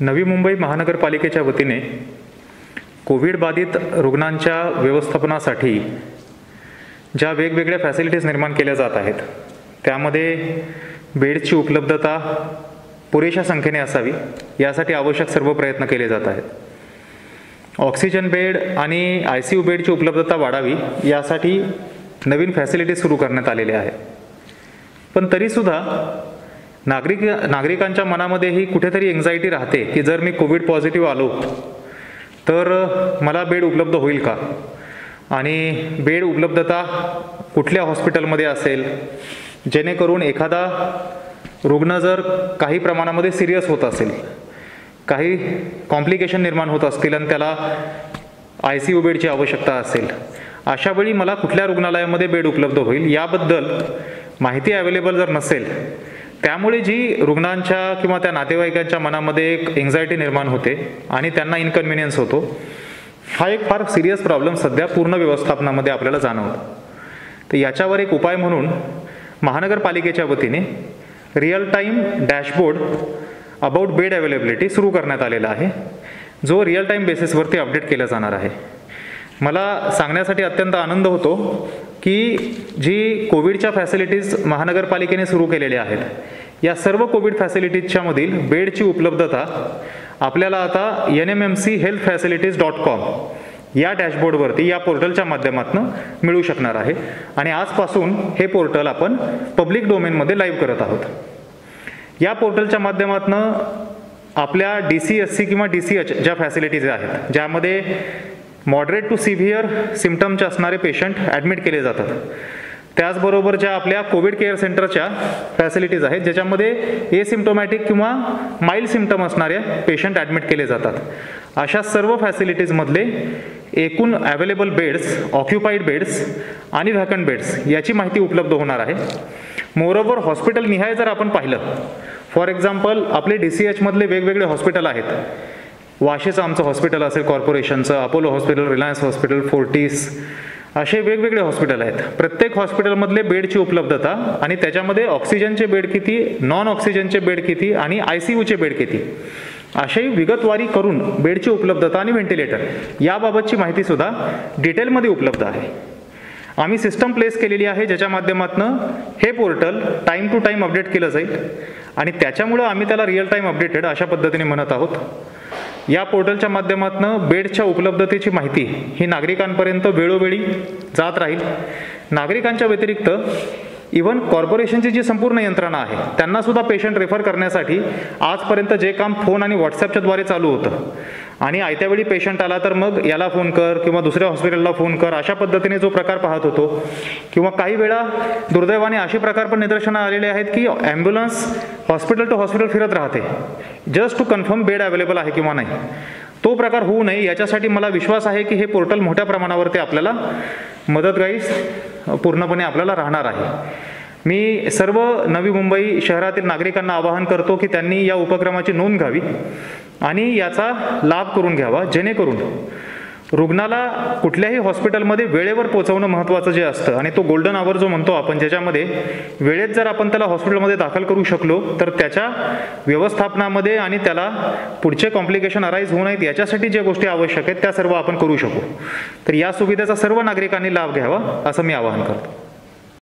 नवी मुंबई महानगरपालिकेच्या वतीने कोविड बाधित रुग्णांच्या व्यवस्थापनासाठी ज्या वेगवेगळ्या फॅसिलिटीज निर्माण केल्या जात आहेत त्यामध्ये बेडची उपलब्धता पुरेशा संख्येने असावी यासाठी आवश्यक सर्व प्रयत्न केले जात आहेत. ऑक्सिजन बेड आणि आय सी यू बेडची उपलब्धता वाढावी यासाठी नवीन फॅसिलिटीज सुरू करण्यात आलेल्या आहेत. पण तरीसुद्धा नागरिक नागरिकांच्या मनामध्येही कुठेतरी एन्झायटी राहते की जर मी कोविड पॉझिटिव्ह आलो तर मला बेड उपलब्ध होईल का? आणि बेड उपलब्धता कुठल्या हॉस्पिटलमध्ये असेल? जेणेकरून एखादा रुग्ण जर काही प्रमाणामध्ये सिरियस होत असेल काही कॉम्प्लिकेशन निर्माण होत असतील आणि त्याला आय सी यू बेडची आवश्यकता असेल अशा वेळी मला कुठल्या रुग्णालयामध्ये बेड उपलब्ध होईल? याबद्दल माहिती अवेलेबल जर नसेल त्यामुळे जी रुग्णांच्या किंवा त्या नातेवाईकांच्या मनामध्ये एक एन्झायटी निर्माण होते आणि त्यांना इन्कन्व्हिनियन्स होतो हा एक फार सिरियस प्रॉब्लेम सध्या पूर्ण व्यवस्थापनामध्ये आपल्याला जाणवतो. तर याच्यावर एक उपाय म्हणून महानगरपालिकेच्या वतीने real time dashboard about bed availability सुरू करण्यात आलेला आहे. जो रिअल टाईम बेसिसवरती अपडेट केला जाणार आहे. मला सांगण्यासाठी अत्यंत आनंद होतो की जी कोविडच्या फॅसिलिटीज महानगरपालिकेने सुरू केलेल्या आहेत या सर्व कोविड फॅसिलिटीजच्या मधील बेडची उपलब्धता आपल्याला आता N M M C health facilities dot com या डॅशबोर्डवरती या पोर्टलच्या माध्यमातून मिळू शकणार आहे. आणि आजपासून हे पोर्टल आपण पब्लिक डोमेनमध्ये लाईव्ह करत आहोत. या पोर्टलच्या माध्यमातून आपल्या डी सी एस सी किंवा डी सी एच ज्या फॅसिलिटीज आहेत ज्यामध्ये मॉडरेट टू सिव्हिअर सिमटमचे असणारे पेशंट ॲडमिट केले जातात. त्याचबरोबर ज्या आपल्या कोविड केअर सेंटरच्या फॅसिलिटीज आहेत ज्याच्यामध्ये एसिम्टोमॅटिक किंवा माइल्ड सिमटम असणारे पेशंट ॲडमिट केले जातात. अशा सर्व फॅसिलिटीजमधले एकूण अवेलेबल बेड्स ऑक्युपाईड बेड्स आणि व्हॅकंट बेड्स याची माहिती उपलब्ध होणार आहे. मोरोवर हॉस्पिटल निहाय जर आपण पाहिलं फॉर एक्झाम्पल आपले डी सी एचमधले वेगवेगळे हॉस्पिटल आहेत. वाशीचं आमचं हॉस्पिटल असेल कॉर्पोरेशनचं Apollo hospital Reliance hospital Fortis असे वेगवेगळे हॉस्पिटल आहेत. प्रत्येक हॉस्पिटलमधले बेडची उपलब्धता आणि त्याच्यामध्ये ऑक्सिजनचे बेड किती नॉन ऑक्सिजनचे बेड किती आणि आय सी यूचे बेड किती. अशी विगतवारी करून बेडची उपलब्धता आणि व्हेंटिलेटर याबाबतची माहितीसुद्धा डिटेलमध्ये उपलब्ध आहे. आम्ही सिस्टम प्लेस केलेली आहे ज्याच्या माध्यमातून हे portal time to time update केलं जाईल. आणि त्याच्यामुळं आम्ही त्याला रिअल टाईम अपडेटेड अशा पद्धतीने म्हणत आहोत. या पोर्टलच्या माध्यमातून बेडच्या उपलब्धतेची माहिती ही नागरिकांपर्यंत वेळोवेळी जात राहील. नागरिकांच्या व्यतिरिक्त इव्हन कॉर्पोरेशनची जी संपूर्ण यंत्रणा आहे त्यांना सुद्धा पेशंट रेफर करण्यासाठी आजपर्यंत जे काम फोन आणि व्हॉट्सॲपच्या द्वारे चालू होतं आणि आयत्या वेळी पेशंट आला तर मग याला फोन कर किंवा दुसऱ्या हॉस्पिटलला फोन कर. अशा पद्धतीने जो प्रकार पाहत होतो. किंवा काही वेळा दुर्दैवाने असे प्रकार पण निदर्शनं आलेले आहेत की ॲम्ब्युलन्स हॉस्पिटल टू हॉस्पिटल फिरत राहते. Just to confirm bed available आहे किंवा नाही. तो प्रकार होऊ नये याच्यासाठी मला विश्वास आहे की हे पोर्टल मोठ्या प्रमाणावरती आपल्याला मदतगाईस पूर्णपणे आपल्याला राहणार आहे. मी सर्व नवी मुंबई शहरातील नागरिकांना आवाहन करतो की त्यांनी या उपक्रमाची नोंद घ्यावी आणि याचा लाभ करून घ्यावा जेणेकरून रुग्णाला कुठल्याही हॉस्पिटलमध्ये वेळेवर पोहोचवणं महत्त्वाचं जे असतं आणि तो गोल्डन आवर जो म्हणतो आपण ज्याच्यामध्ये वेळेत जर आपण त्याला हॉस्पिटलमध्ये दाखल करू शकलो तर त्याच्या व्यवस्थापनामध्ये आणि त्याला पुढचे कॉम्प्लिकेशन अराईज होऊ नयेत याच्यासाठी ज्या गोष्टी आवश्यक आहेत त्या सर्व आपण करू शकू. तर या सुविधेचा सर्व नागरिकांनी लाभ घ्यावा असं मी आवाहन करतो.